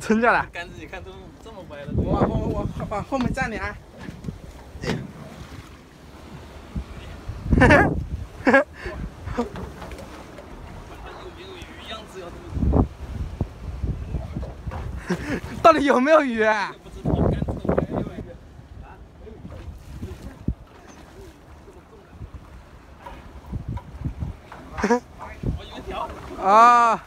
撑假了，杆子，你看这这么歪的，我我我往后面站点啊！哈哈，哈哈。到底有没有鱼？没有鱼啊？啊！